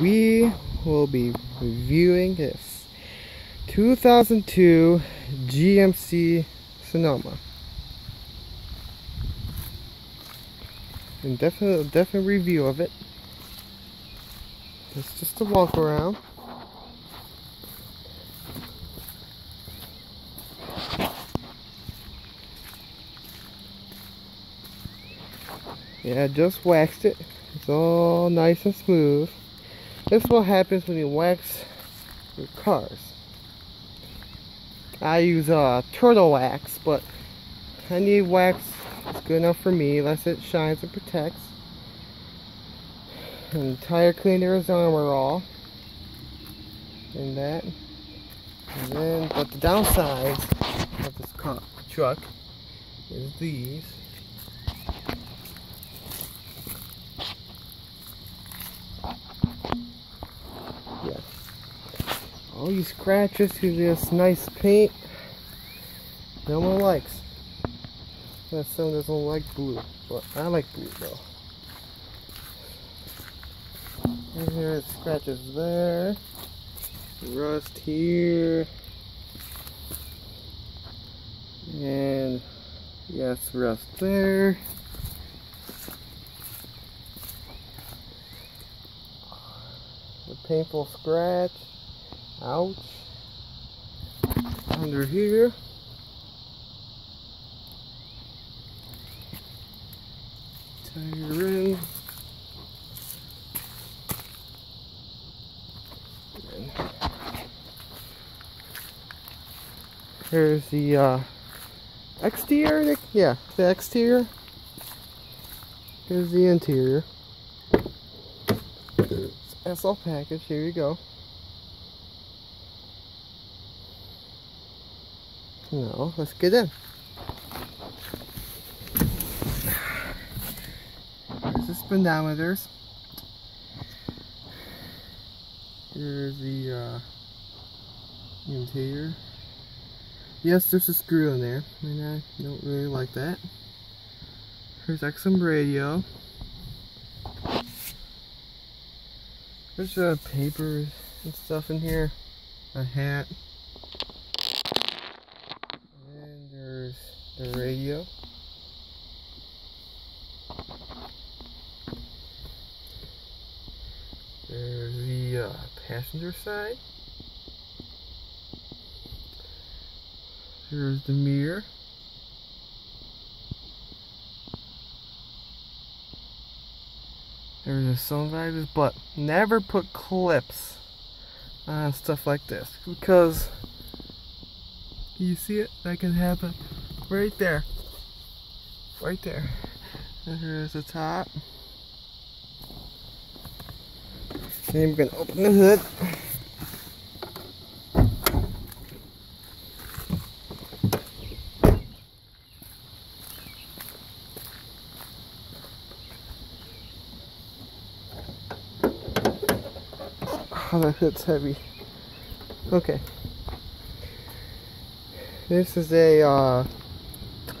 we will be reviewing this 2002 GMC Sonoma. And definite, definite review of it. It's just a walk around. Yeah, just waxed it. It's all nice and smooth. This is what happens when you wax your cars. I use uh, turtle wax, but need wax it's good enough for me, unless it shines and protects. And tire cleaner is Armor All. And that. And then, but the downside of this car, truck is these. Yes. These scratches to this nice paint. No one likes. My son doesn't like blue, but I like blue though. And here scratches there. Rust here. And yes, rust there. A painful scratch. Ouch. Under here. Tire ring. Here's the uh, exterior. Yeah, the exterior. Here's the interior. SL package. Here you go. No, let's get in. Here's the speedometers. Here's the uh, interior. Yes, there's a screw in there, and I don't really like that. Here's XM radio. There's uh, papers and stuff in here. A hat. And there's the radio. There's the uh, passenger side. Here's the mirror. There's the sun but never put clips on stuff like this because you see it? That can happen right there. Right there. And here's the top. And we're gonna open the hood. Oh, that hood's heavy. Okay. This is a uh,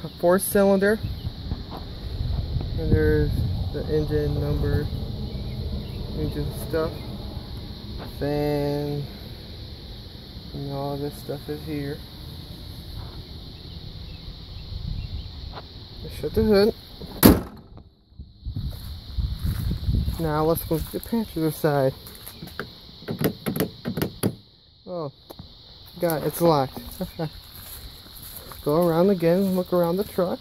four cylinder. And there's the engine number, engine stuff, fan, and all this stuff is here. Shut the hood. Now let's go to the passenger side. Oh, God, it's locked. Go around again, look around the truck.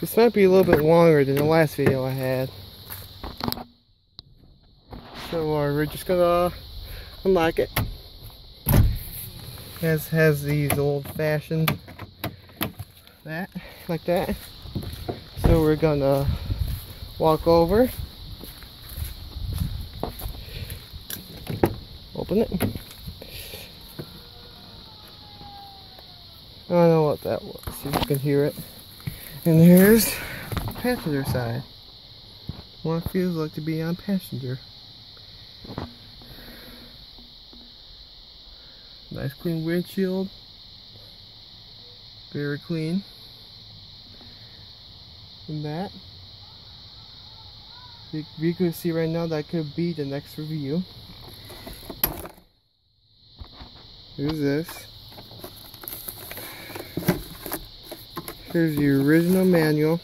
This might be a little bit longer than the last video I had. So uh, we're just gonna unlock it. Has has these old fashioned that like that. So we're gonna walk over. Open it. I don't know what that was. See if you can hear it. And there's passenger side. What it feels like to be on passenger. Nice clean windshield. Very clean. And that. We can see right now that could be the next review. Here's this. Here's the original manual.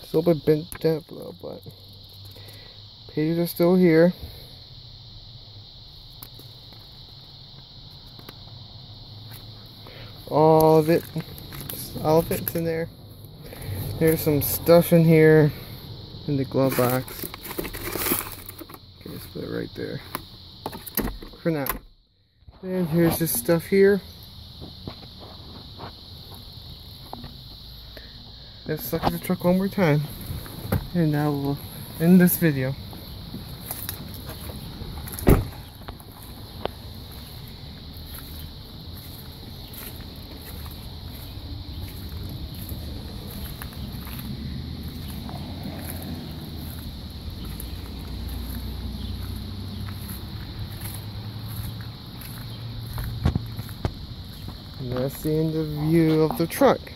It's a little bit bent up but pages are still here. All of it, all of it's in there. There's some stuff in here in the glove box. Okay, let's put it right there for now. And here's this stuff here. Let's at the truck one more time. And now we'll end this video. That's the end of view of the truck.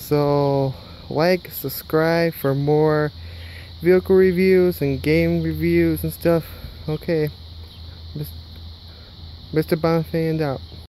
So like, subscribe for more vehicle reviews and game reviews and stuff. Okay. Mr. Bonfand out.